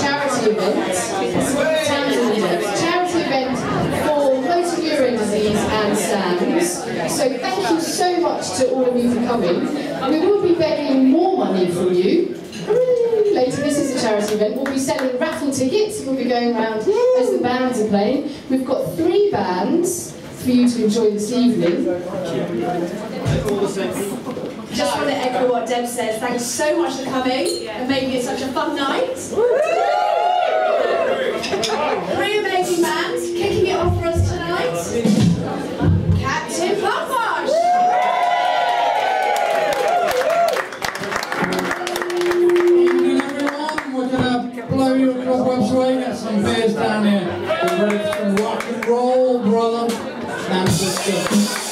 charity event, charity event, charity event. All of you for coming. We will be begging more money from you. Later, this is a charity event. We'll be selling raffle tickets. We'll be going around as the bands are playing. We've got three bands for you to enjoy this evening. Just want to echo what Deb says. Thanks so much for coming and making it such a fun night. Three amazing bands kicking it off for us tonight. fans down there. Rock and roll, brother. Not just